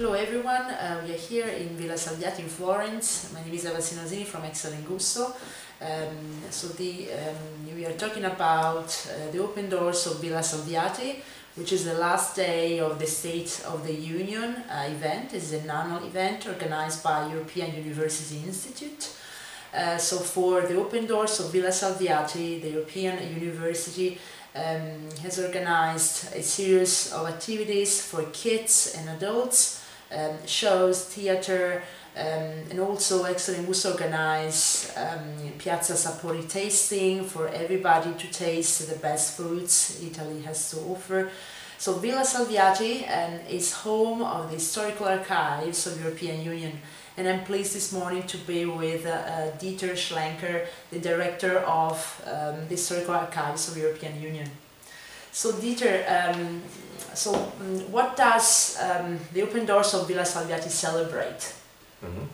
Hello everyone, uh, we are here in Villa Salviati in Florence. My name is Eva Sinosini from Excellent Gusto. Um, so the, um, we are talking about uh, the open doors of Villa Salviati, which is the last day of the State of the Union uh, event. It's an annual event organized by European University Institute. Uh, so for the open doors of Villa Salviati, the European University um, has organized a series of activities for kids and adults, um, shows, theater, um, and also actually Gusto organize um, Piazza Sapori tasting for everybody to taste the best foods Italy has to offer. So Villa Salviati um, is home of the historical archives of European Union and I'm pleased this morning to be with uh, uh, Dieter Schlenker, the director of um, the Historical Archives of European Union. So Dieter, um, so um, what does um, the Open Doors of Villa Salviati celebrate? Mm -hmm.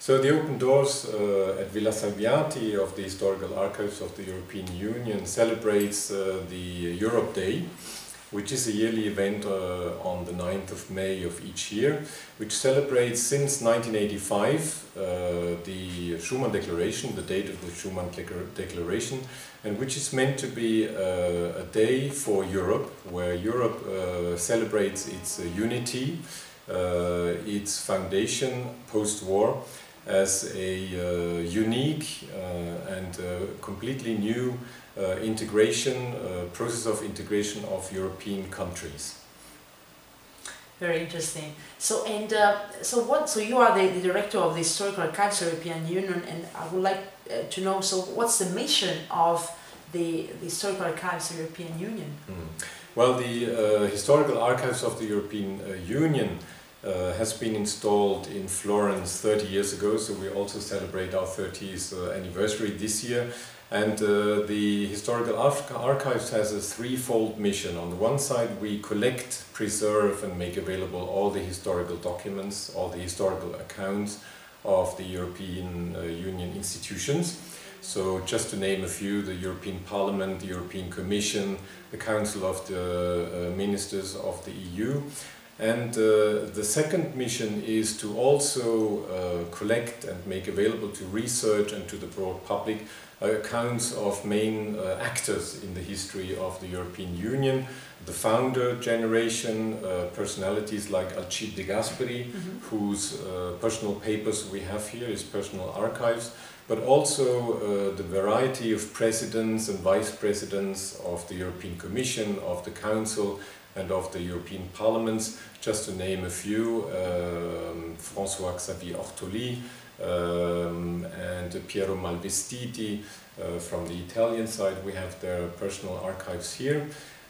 So the Open Doors uh, at Villa Salviati of the Historical Archives of the European Union celebrates uh, the Europe Day which is a yearly event uh, on the 9th of May of each year, which celebrates since 1985 uh, the Schuman Declaration, the date of the Schuman Declaration, and which is meant to be uh, a day for Europe, where Europe uh, celebrates its unity, uh, its foundation post-war, as a unique and completely new uh, integration, uh, process of integration of European countries. Very interesting. So and uh, so what? So you are the, the, director of the Historical Archives of European Union, and I would like uh, to know. So what's the mission of the, the Historical Archives of European Union? Mm. Well, the uh, Historical Archives of the European uh, has been installed in Florence 30 years ago. So we also celebrate our 30th anniversary this year, and uh, the Historical Archives has a threefold mission. On the one side, we collect, preserve and make available all the historical documents, all the historical accounts of the European uh, Union institutions. So just to name a few, the European Parliament, the European Commission, the Council of the uh, Ministers of the EU. And uh, the second mission is to also uh, collect and make available to research and to the broad public accounts of main uh, actors in the history of the European Union, the founder generation, uh, personalities like Alcide de Gasperi, mm -hmm. whose uh, personal papers we have here, his personal archives, but also uh, the variety of presidents and vice presidents of the European Commission, of the Council, and of the European Parliaments, just to name a few, um, François Xavier Ortoli, um, and Piero Malvestiti uh, from the Italian side. We have their personal archives here.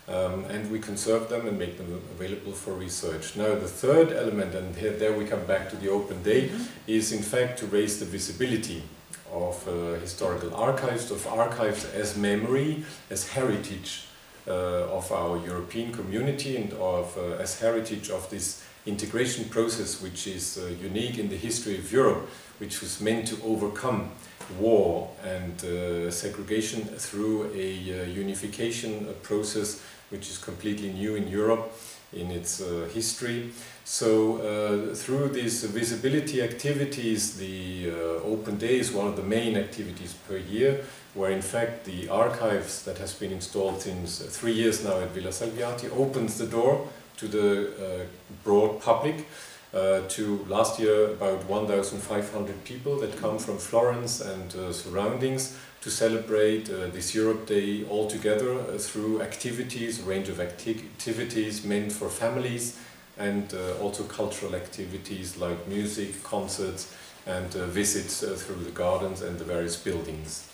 Um, and we conserve them and make them available for research. Now the third element, and here, there we come back to the open day, mm -hmm. is in fact to raise the visibility of uh, historical archives, of archives as memory, as heritage of our European community and of, uh, as heritage of this integration process which is uh, unique in the history of Europe which was meant to overcome war and uh, segregation through a uh, unification process which is completely new in Europe in its uh, history. So uh, through these visibility activities, the uh, Open Day is one of the main activities per year, where in fact the archives that has been installed since three years now at Villa Salviati opens the door to the uh, broad public uh, to last year about 1,500 people that come from Florence and uh, surroundings to celebrate uh, this Europe Day all together uh, through activities, range of acti activities meant for families and uh, also cultural activities like music, concerts and uh, visits through the gardens and the various buildings.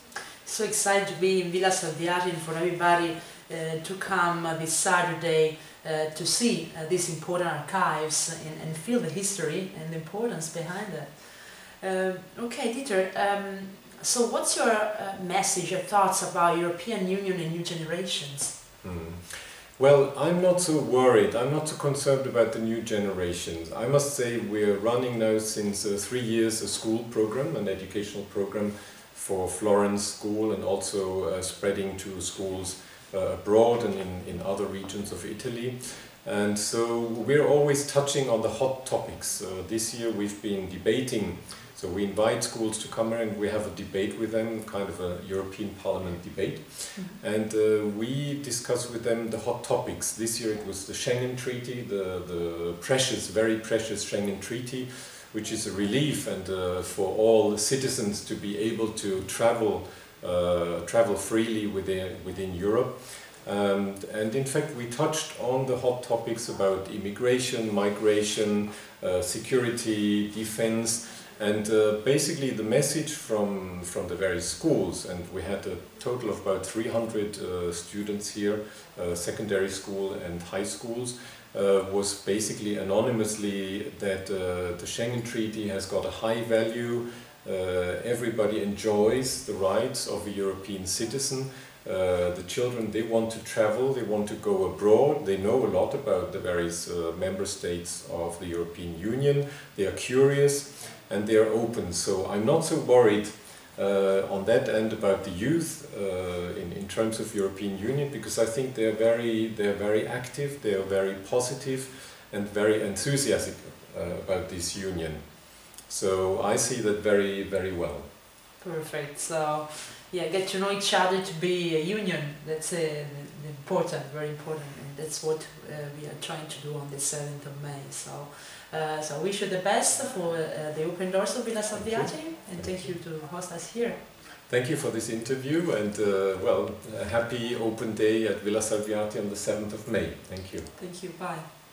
So excited to be in Villa Salviati and for everybody to come this Saturday uh, to see uh, these important archives and, and, feel the history and the importance behind it. Uh, okay, Dieter, um, so what's your uh, message, your thoughts about European Union and new generations? Mm. Well, I'm not so worried. I'm not so concerned about the new generations. I must say we're running now since uh, three years a school program, an educational program for Florence School and also uh, spreading to schools uh, abroad and in, in other regions of Italy. And so we're always touching on the hot topics. Uh, this year we've been debating, so we invite schools to come here and we have a debate with them, kind of a European Parliament debate. Mhm. And uh, we discuss with them the hot topics. This year it was the Schengen Treaty, the, the precious, very precious Schengen Treaty, which is a relief and uh, for all citizens to be able to travel, uh, travel freely within, within Europe. Um, and in fact, we touched on the hot topics about immigration, migration, uh, security, defense, and uh, basically the message from, from the various schools, and we had a total of about 300 uh, students here, uh, secondary school and high schools, uh, was basically anonymously that uh, the Schengen Treaty has got a high value, uh, everybody enjoys the rights of a European citizen, uh, the children they want to travel they want to go abroad. They know a lot about the various uh, member states of the european union. They are curious and they are open. So i'm not so worried uh, on that end about the youth uh, in, in terms of european union because i think they're very they're very active they are very positive and very enthusiastic uh, about this union so i see that very very well Perfect. So, yeah, get to know each other to be a union. That's uh, important, very important, and that's what uh, we are trying to do on the 7th of May. So, uh, so wish you the best for uh, the open doors of Villa Salviati, and thank you to host us here. Thank you for this interview and uh, well, happy open day at Villa Salviati on the 7th of May. Thank you. Thank you. Bye.